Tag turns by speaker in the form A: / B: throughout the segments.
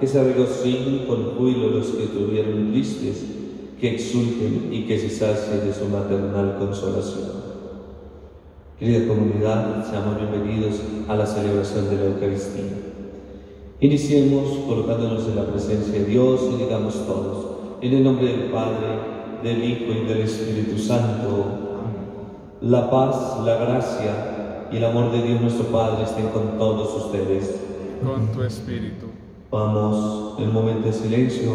A: Que
B: se regocijen con júbilo los que estuvieron tristes, que exulten y que se sacien de su maternal consolación. Querida comunidad, seamos bienvenidos a la celebración de la Eucaristía. Iniciemos colocándonos en la presencia de Dios y digamos todos, en el nombre del Padre, del Hijo y del Espíritu Santo, la paz, la gracia y el amor de Dios nuestro Padre estén con todos ustedes.
C: con tu espíritu.
B: Vamos en un momento de silencio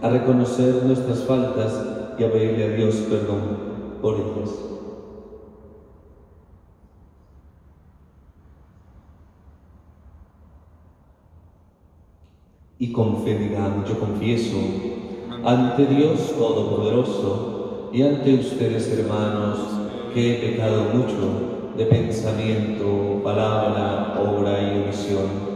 B: a reconocer nuestras faltas y a pedirle a Dios perdón por ellas. Y con fe digamos, yo confieso ante Dios Todopoderoso y ante ustedes hermanos que he pecado mucho de pensamiento, palabra, obra y omisión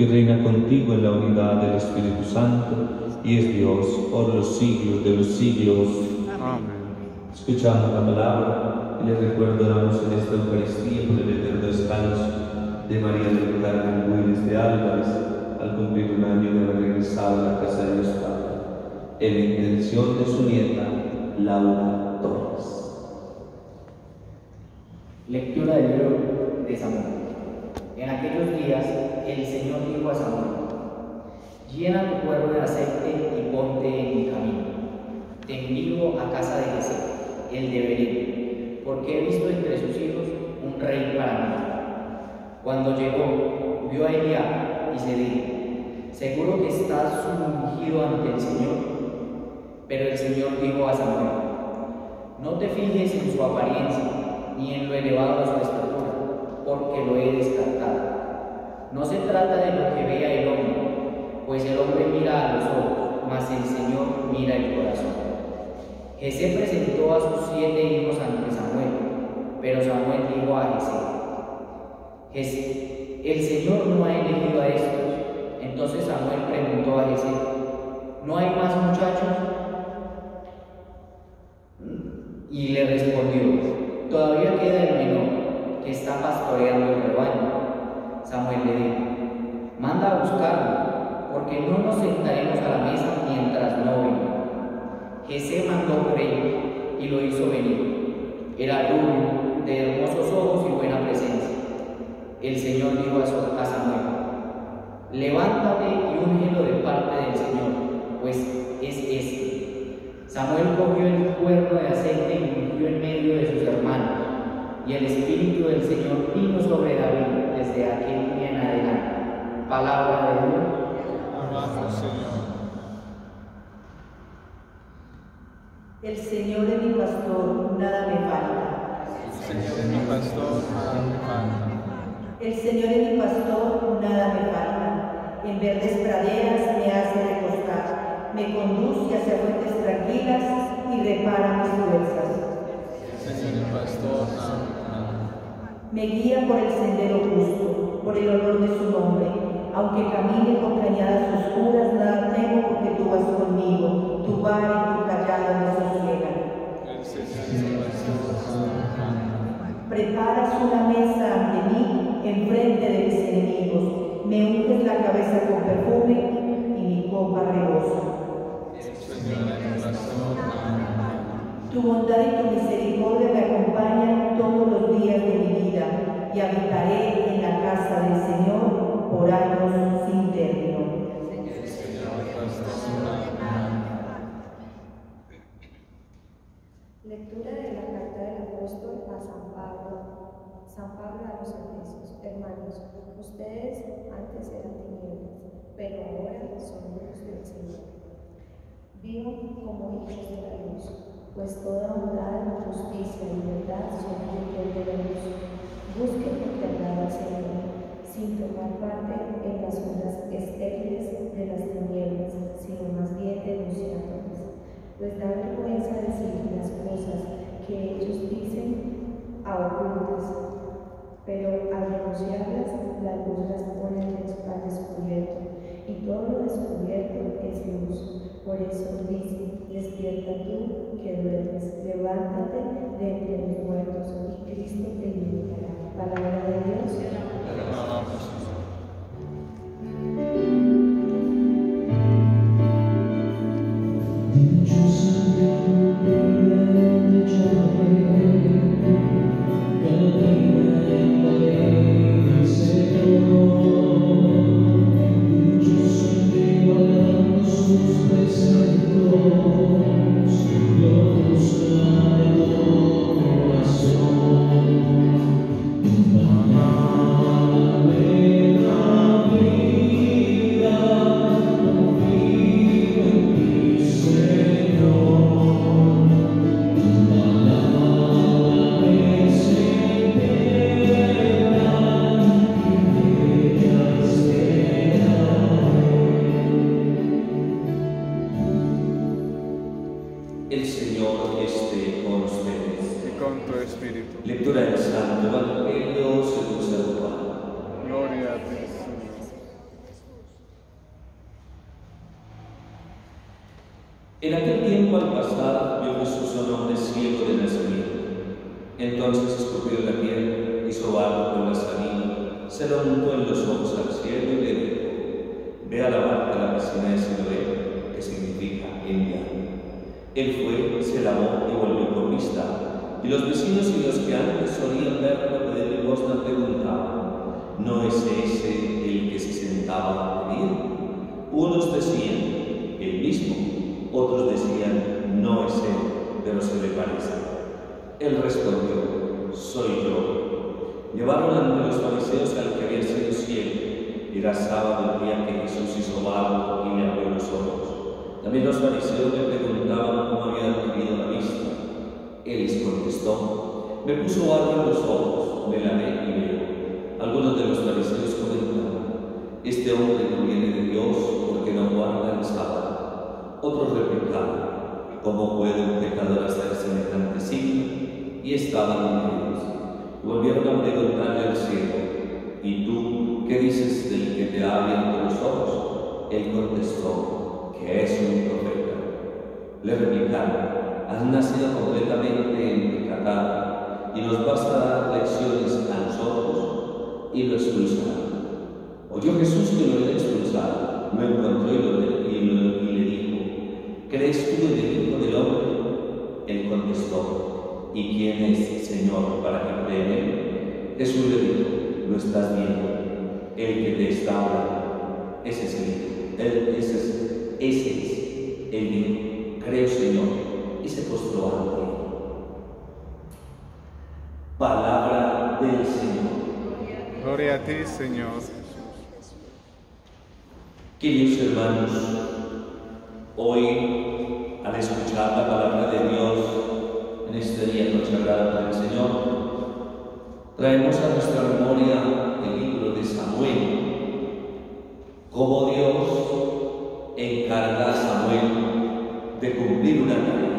A: Que
B: reina contigo en la unidad del Espíritu Santo y es Dios por los siglos de los siglos.
C: Amén.
B: Escuchamos la palabra y les recordamos en esta Eucaristía por el eterno descanso de María del Carmen Willis de Álvarez al cumplir un año de haber regresado a la casa de Dios Padre, en la intención de su nieta Laura Torres.
D: Lectura del libro de Samuel. En aquellos días el Señor dijo a Samuel, llena tu cuerpo de aceite y ponte en mi camino. Te envío a casa de Jesús, el de Belén, porque he visto entre sus hijos un rey para mí. Cuando llegó, vio a Eliab y se dijo, seguro que estás ungido ante el Señor. Pero el Señor dijo a Samuel, no te fijes en su apariencia, ni en lo elevado de su estatura, porque lo he descartado. No se trata de lo que vea el hombre, pues el hombre mira a los ojos, mas el Señor mira el corazón. Jesé presentó a sus siete hijos ante Samuel, pero Samuel dijo a Jesé, el Señor no ha elegido a estos. Entonces Samuel preguntó a Jesé, ¿no hay más muchachos? Y le respondió, todavía queda el menor está pastoreando el rebaño. Samuel le dijo, manda a buscarlo, porque no nos sentaremos a la mesa mientras no venga. Jesé mandó por él y lo hizo venir. Era rubio, de hermosos ojos y buena presencia. El Señor dijo a Samuel, levántate y úngelo de parte del Señor, pues es este. Samuel cogió el cuerno de aceite y ungió en medio de sus hermanos, y el Espíritu del Señor vino sobre David desde aquel día en adelante. Palabra de Dios.
C: Alabamos, Señor.
E: El Señor es mi pastor, nada me falta.
C: El Señor es mi pastor, nada me falta.
E: El Señor es mi pastor, nada me falta. En verdes praderas me hace recostar, me conduce hacia fuentes tranquilas y repara mis fuerzas.
C: Me
E: guía por el sendero justo, por el honor de su nombre. Aunque camine por cañadas oscuras, nada temo porque tú vas conmigo. Tu vara y tu callado me sosiegan. Preparas una mesa ante mí en frente de mis enemigos. Me unges la cabeza con perfume y mi copa rebosa.
C: Señor.
E: Tu bondad y tu misericordia me acompañan todos los días de mi vida y habitaré en la casa del Señor por años sin término.
F: Lectura de la carta del apóstol a San Pablo. San Pablo a los Efesios. Hermanos, ustedes antes eran tinieblas, pero ahora son luz del Señor. Vivan como hijos de la luz, pues toda bondad, justicia y verdad son frutos de la luz. Busquen agrada al Señor, sin tomar parte en las ondas estériles de las tinieblas, sino más bien denunciándolas pues da vergüenza decir las cosas que ellos dicen a ocultas, pero al denunciarlas, la luz las pone al descubierto, y todo lo descubierto es luz. Por eso dice, despierta tú que duermes, levántate de entre los muertos, y Cristo te iluminará. Palabra de Dios.
B: Fariseos al que había sido ciego. Era sábado el día que Jesús hizo barro y le abrió los ojos. También los fariseos le preguntaban cómo había adquirido la vista. Él les contestó, me puso barro en los ojos, me lavé y veo. Algunos de los fariseos comentaban, este hombre no viene de Dios porque no guarda el sábado. Otros replicaban, ¿cómo puede un pecador hacer semejante signo? Y estaban unidos. Volvieron a preguntarle al ciego, ¿y tú qué dices del que te ha abierto los ojos? Él contestó, que es un profeta. Le replicaron, has nacido completamente empecatado y nos vas a dar lecciones a nosotros y lo expulsaron. Oyó Jesús que lo había expulsado, lo encontró y, y le dijo, ¿crees tú en el Hijo del Hombre? Él contestó, ¿y quién es, Señor, para que él? Jesús le dijo, lo estás viendo, el que te está hablando, ese es el Hijo, ese es, ese es el Hijo. Creo, Señor, y se postró ante él. Palabra del Señor.
C: Gloria a ti, Señor.
B: Queridos hermanos, hoy al escuchar la palabra de Dios en este día consagrado para el Señor, traemos a nuestra memoria el libro de Samuel, cómo Dios encarga a Samuel de cumplir una tarea.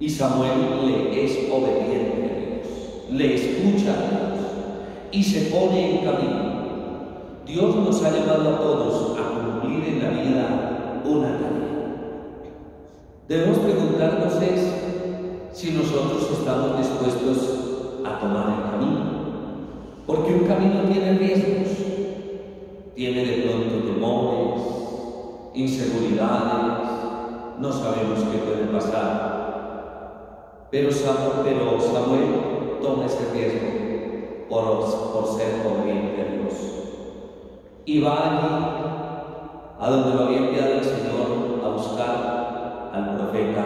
B: Y Samuel le es obediente a Dios, le escucha a Dios y se pone en camino. Dios nos ha llamado a todos a cumplir en la vida una tarea. Debemos preguntarnos es si nosotros estamos dispuestos a tomar el camino. Porque un camino tiene riesgos, tiene de pronto temores, inseguridades, no sabemos qué puede pasar. Pero Samuel, toma ese riesgo por, por ser obediente a Dios. Y va allí, a donde lo había enviado el Señor a buscar al profeta,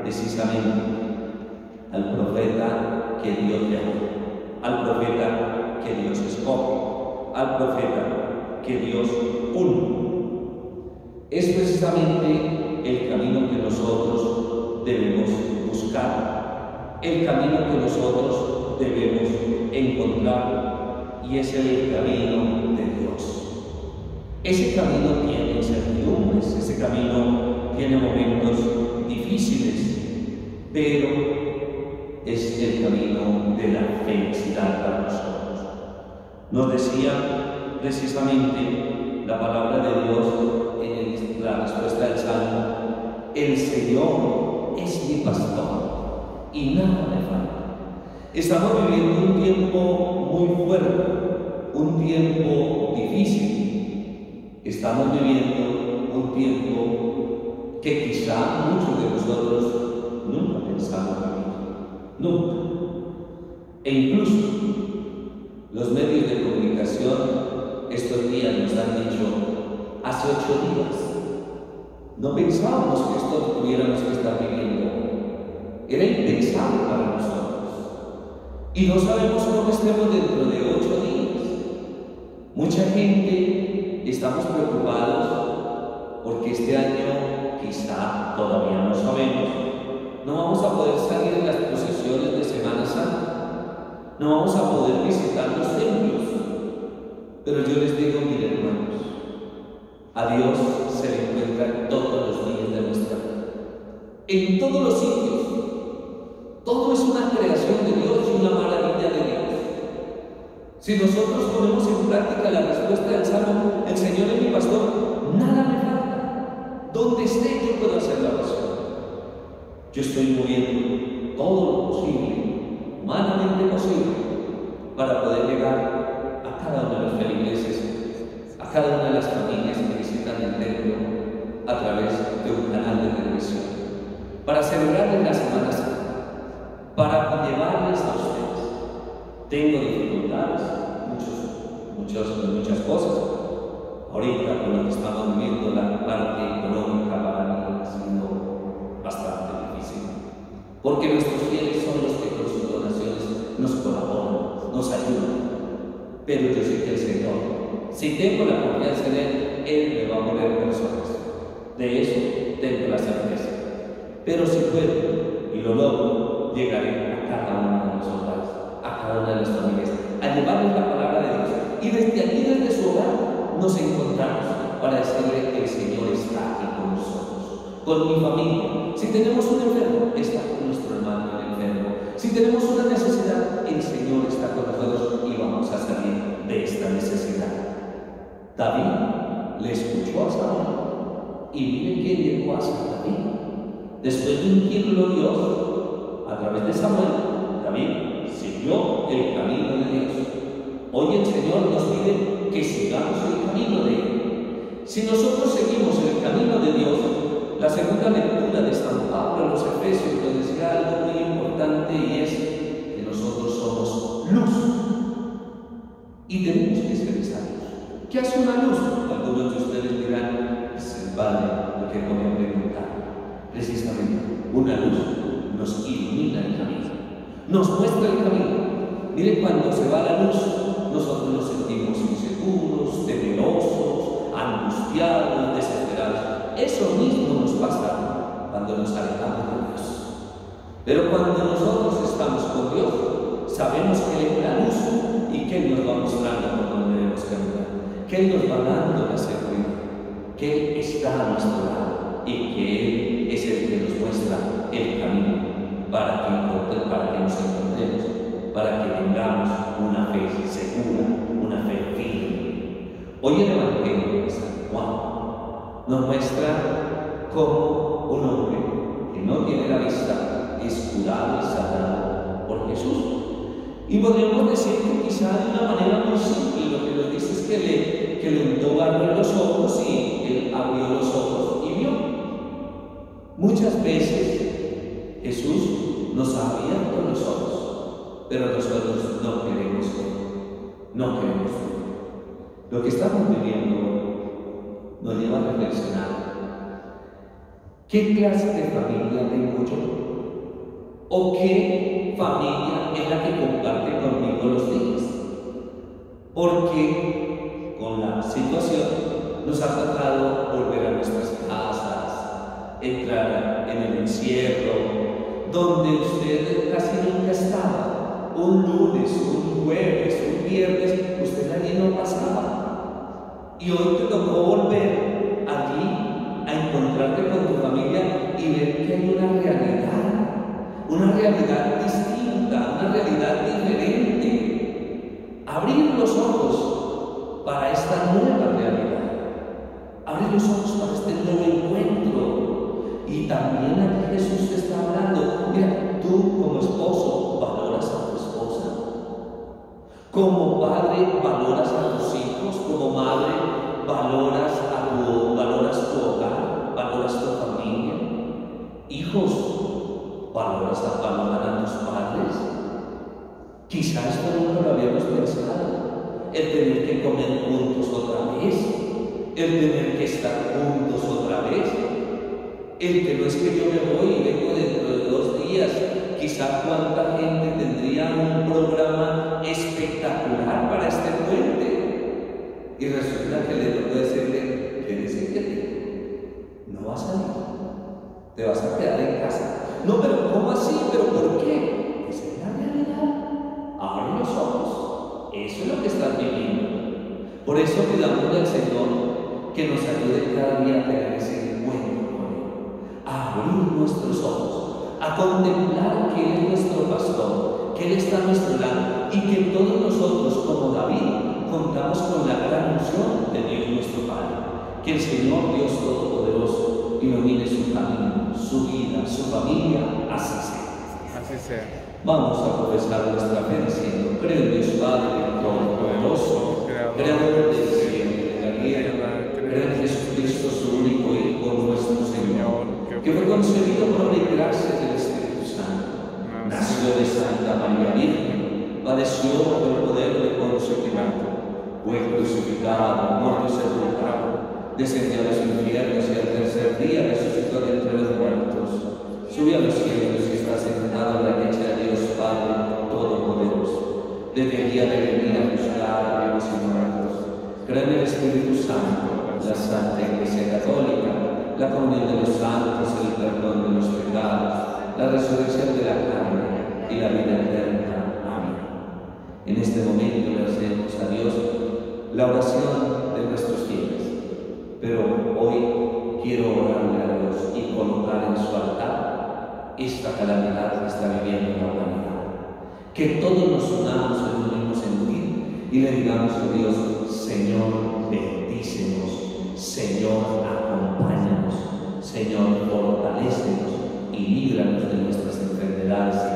B: precisamente, al profeta que Dios llama, al profeta que Dios escoge, al profeta que Dios une. Es precisamente el camino que nosotros debemos buscar, el camino que nosotros debemos encontrar y es el camino de Dios. Ese camino tiene incertidumbres, ese camino tiene momentos difíciles, pero es el camino de la felicidad para nosotros. Nos decía precisamente la palabra de Dios en la respuesta del Salmo, el Señor es mi pastor y nada me falta. Estamos viviendo un tiempo muy fuerte, un tiempo difícil. Estamos viviendo un tiempo que quizá muchos de nosotros nunca. Nunca. E incluso los medios de comunicación estos días nos han dicho, hace ocho días, no pensábamos que esto tuviéramos que estar viviendo. Era impensable para nosotros. Y no sabemos cómo estemos dentro de ocho días. Mucha gente estamos preocupados porque este año quizá todavía no sabemos. No vamos a poder salir en las procesiones de Semana Santa. No vamos a poder visitar los templos. Pero yo les digo, miren hermanos, a Dios se le encuentra todos los días de nuestra vida. En todos los sitios. Todo es una creación de Dios y una maravilla de Dios. Si nosotros ponemos en práctica la respuesta del Salmo, el Señor es mi pastor, nada me falta. Donde esté yo puedo hacer la oración. Yo estoy moviendo todo lo posible, humanamente posible, para poder llegar a cada una de las feligreses, a cada una de las familias que visitan el templo a través de un canal de televisión, para celebrarles la Semana Santa, para llevarles a ustedes. Tengo dificultades, muchos, muchos, muchas cosas. Ahorita, con lo que estamos viviendo, la parte económica para mí ha. Porque nuestros fieles son los que con sus donaciones nos colaboran, nos ayudan. Pero yo sé que el Señor, si tengo la confianza en Él, Él me va a poner personas. De eso tengo la certeza. Pero si puedo y lo logro, llegaré a cada uno de los hogares, a cada una de las familias, a llevarles la palabra de Dios. Y desde aquí, desde su hogar, nos encontramos para decirle que el Señor está aquí con nosotros, con mi familia. Si tenemos un enfermo, está con nuestro hermano el enfermo. Si tenemos una necesidad, el Señor está con nosotros y vamos a salir de esta necesidad. David le escuchó a Saúl y mire que llegó a David. Después de ungirlo Dios, a través de Samuel, David siguió el camino de Dios. Hoy el Señor nos pide que sigamos el camino de Él. Si nosotros seguimos el camino de Dios, la segunda lectura de San Pablo en los Efesios nos decía algo muy importante y es que nosotros somos luz. Y tenemos que. ¿Qué hace una luz? Algunos de ustedes dirán, es el Padre lo que voy a preguntar. Precisamente, una luz nos ilumina el camino, nos muestra el camino. Mire, cuando se va la luz, nosotros nos sentimos inseguros, temerosos, angustiados, desesperados. Eso mismo pasa cuando nos alejamos de Dios. Pero cuando nosotros estamos con Dios, sabemos que Él la luz y que Él nos va mostrando por donde debemos caminar, que Él nos va dando la seguridad, que Él está a nuestro lado y que Él es el que nos muestra el camino para que, para que nos encontremos, para que tengamos una fe segura, una fe firme. Hoy el Evangelio de San Juan nos muestra cómo un hombre que no tiene la vista es curado y sanado por Jesús. Y podríamos decir que quizá de una manera muy simple, lo que nos dice es que le, que le untó barro los ojos y él abrió los ojos y vio. Muchas veces Jesús nos ha abierto los ojos, pero nosotros no queremos no queremos. Lo que estamos viviendo nos lleva a reflexionar. ¿Qué clase de familia tengo yo? ¿O qué familia es la que comparte conmigo los días? Porque con la situación nos ha tocado volver a nuestras casas, entrar en el encierro, donde usted casi nunca estaba. Un lunes, un jueves, un viernes, usted allí no pasaba. Y hoy te tocó volver allí a encontrarte con tu familia y ver que hay una realidad, una realidad distinta, una realidad diferente. Abrir los ojos para esta nueva realidad. Abrir los ojos para este nuevo encuentro. Y también aquí Jesús te está hablando. Mira, tú como esposo valoras a tu esposa. Como padre valoras a tus hijos. Como madre valoras a tu, valoras tu hogar. Valoras tu familia. Hijos, valoras a, valoran a tus padres. Quizás esto nunca lo habíamos pensado. El tener que comer juntos otra vez. El tener que estar juntos otra vez. El que no es que yo me voy y vengo dentro de dos días. Quizá cuánta gente tendría un programa espectacular para este puente. Y resulta que le tocó decirle, quédese quieto. No vas a ir. Te vas a quedar en casa. No, pero ¿cómo así? ¿Pero por qué? Esa es la realidad. Abre los ojos. Eso es lo que estás viviendo. Por eso pidámosle al Señor que nos ayude cada día a tener ese encuentro con Él. A abrir nuestros ojos. A contemplar que Él es nuestro pastor. Que Él está a nuestro lado. Y que todos nosotros, como David, contamos con la gran unción de Dios nuestro Padre. Que el Señor Dios Todopoderoso ilumine su camino, su vida, su familia, así sea.
C: Así sea.
B: Vamos a profesar nuestra fe diciendo, creo en Dios Padre Todopoderoso, Creador del cielo y de la tierra, creo en Jesucristo, su único Hijo, nuestro Señor, que fue concebido por y gracia del Espíritu Santo, nació de Santa María Virgen, padeció por el poder de Poncio Poncio Pilato, fue crucificado, muerto y sepultado, descendió a los infiernos y al tercer día resucitó de entre los muertos, subió a los cielos y está sentado a la derecha de Dios Padre Todopoderoso. Desde allí ha de venir a juzgar a vivos y muertos. Cree en el Espíritu Santo, la Santa Iglesia Católica, la comunión de los santos, el perdón de los pecados, la resurrección de la carne y la vida eterna. Amén. En este momento le hacemos a Dios la oración. Pero hoy quiero orarle a Dios y colocar en su altar esta calamidad que está viviendo la humanidad. Que todos nos unamos en un mismo sentir y le digamos a Dios, Señor, bendícenos, Señor, acompáñanos, Señor, fortalécenos y líbranos de nuestras enfermedades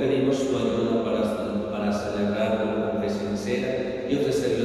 B: pedimos tu ayuda para, para celebrarlo con fe sincera y ofrecerlo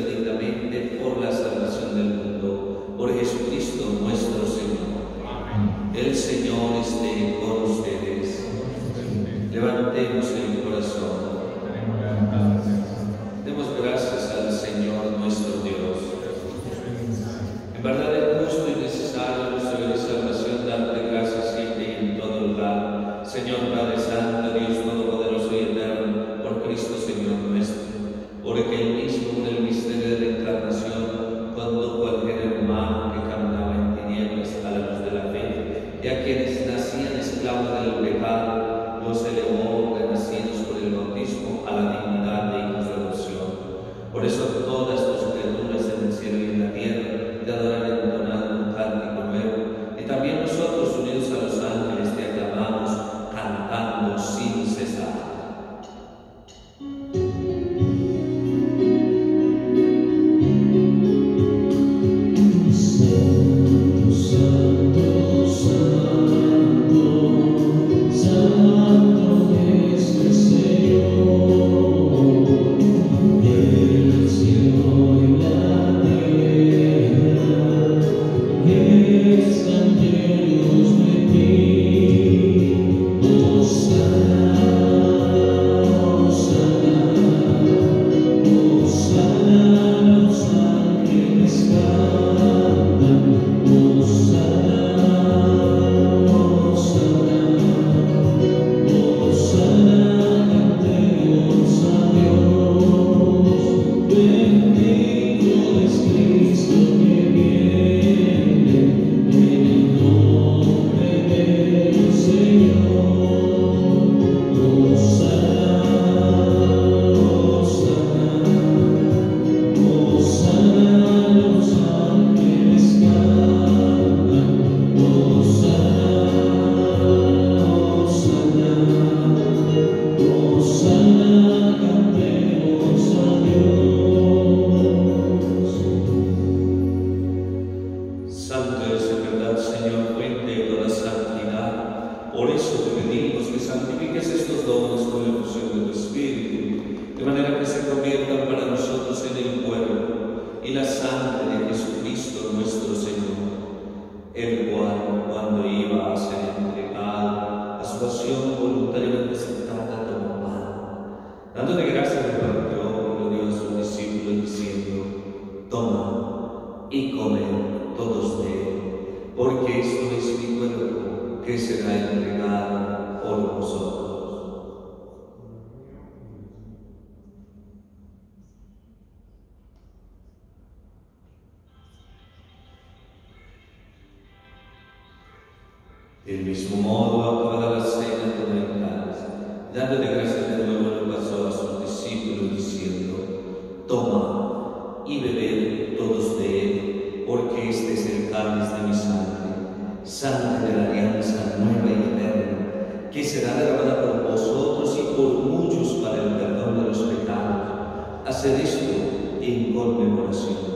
B: de la alianza nueva y eterna, que será derramada por vosotros y por muchos para el perdón de los pecados. Haced esto en conmemoración.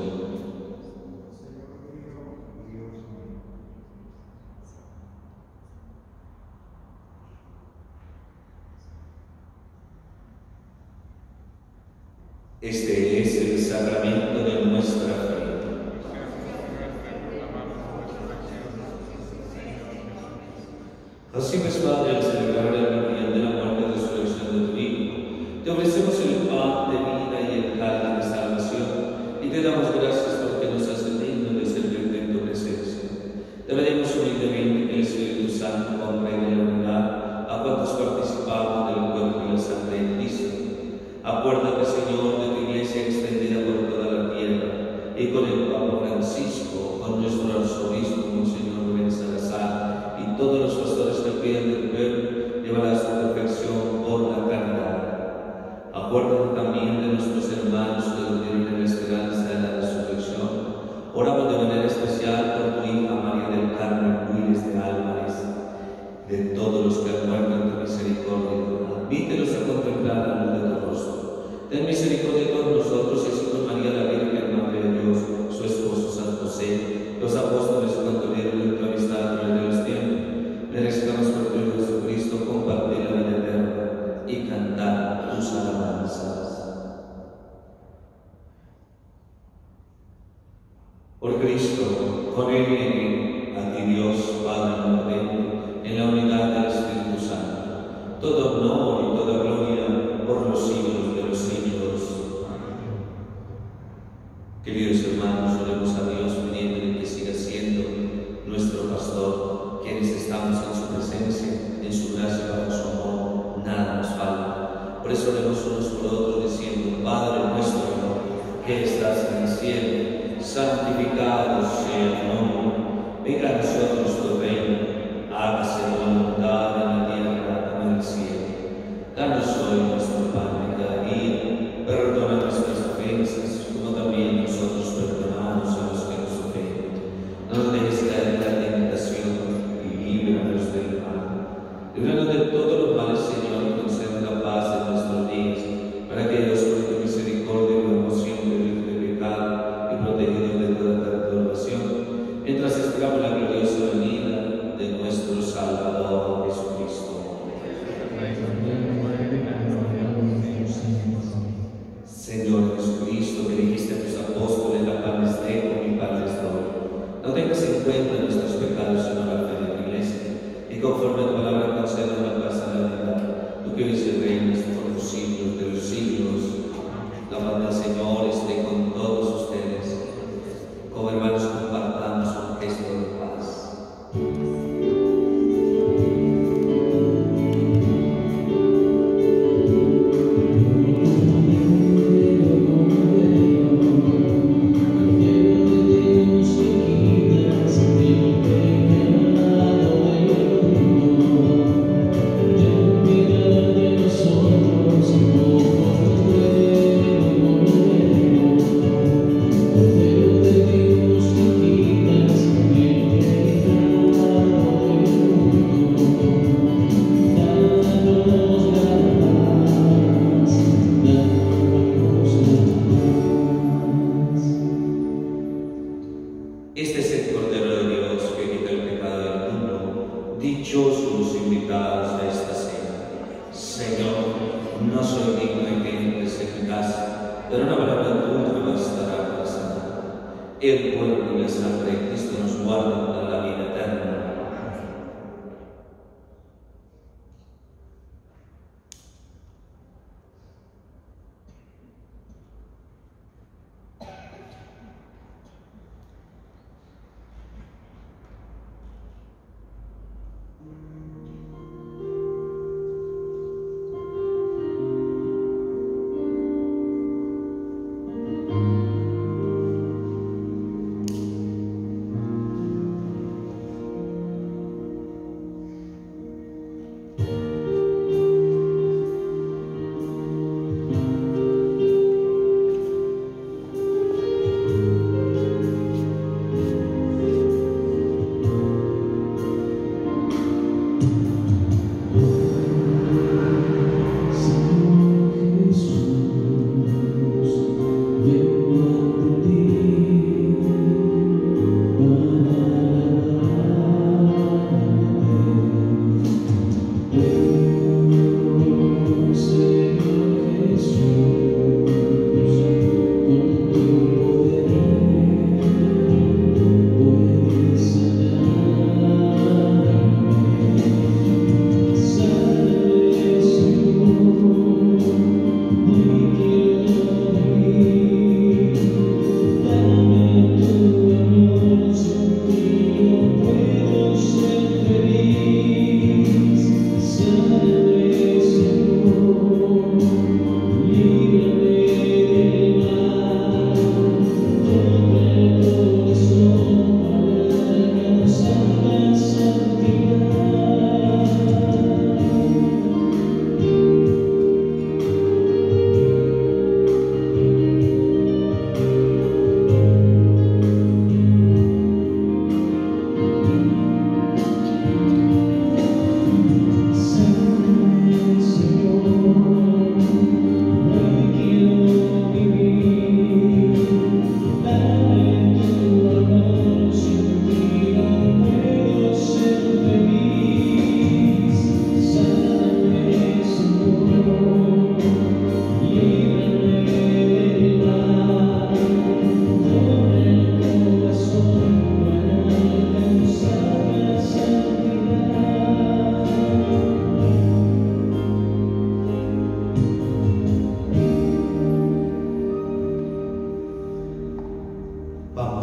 B: Ten misericordia de todos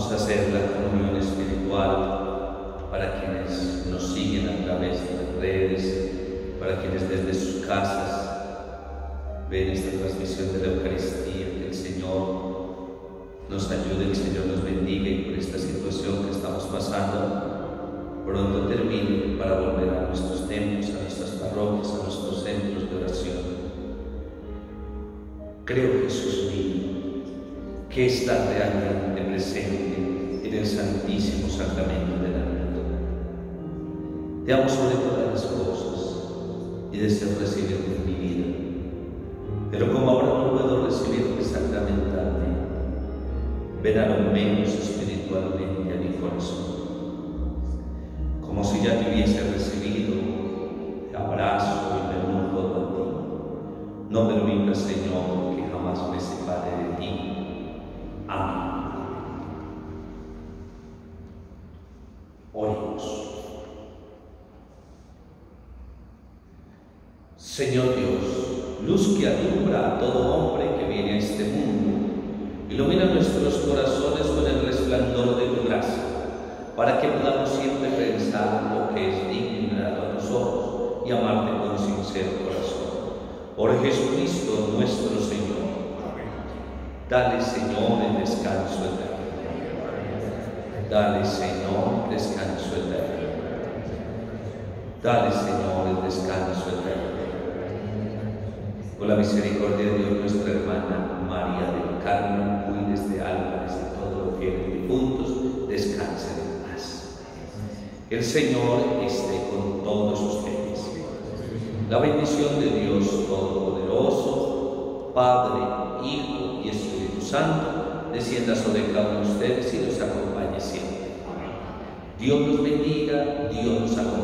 B: Hacer la comunión espiritual para quienes nos siguen a través de las redes, para quienes desde sus casas ven esta transmisión de la Eucaristía, que el Señor nos ayude, el Señor nos bendiga y por esta situación que estamos pasando, pronto termine para volver a nuestros templos, a nuestras parroquias, a nuestros centros de oración. Creo, Jesús mío, que está realmente presente en el Santísimo Sacramento de la vida. Te amo sobre todas las cosas y deseo recibirte en mi vida. Pero como ahora no puedo recibirte sacramentalmente, ven a lo menos espiritualmente a mi corazón. Como si ya te hubiese recibido, te abrazo y me todo a ti. No permitas, Señor, que jamás me separe de ti. Amén. Oremos. Señor Dios, luz que alumbra a todo hombre que viene a este mundo, ilumina nuestros corazones con el resplandor de tu gracia, para que podamos siempre pensar lo que es digno a tus ojos y amarte con sincero corazón. Por Jesucristo nuestro Señor. Dale, Señor, el descanso eterno. Dale, Señor, descanso eterno. Dale, Señor, el descanso eterno. La misericordia de Dios, nuestra hermana María del Carmen, cuides de Álvarez y todo lo que en difuntos, descansen en paz. El Señor esté con todos ustedes. La bendición de Dios Todopoderoso, Padre, Hijo y Espíritu Santo, descienda sobre cada uno de ustedes y los acompañe siempre. Dios los bendiga, Dios los acompañe.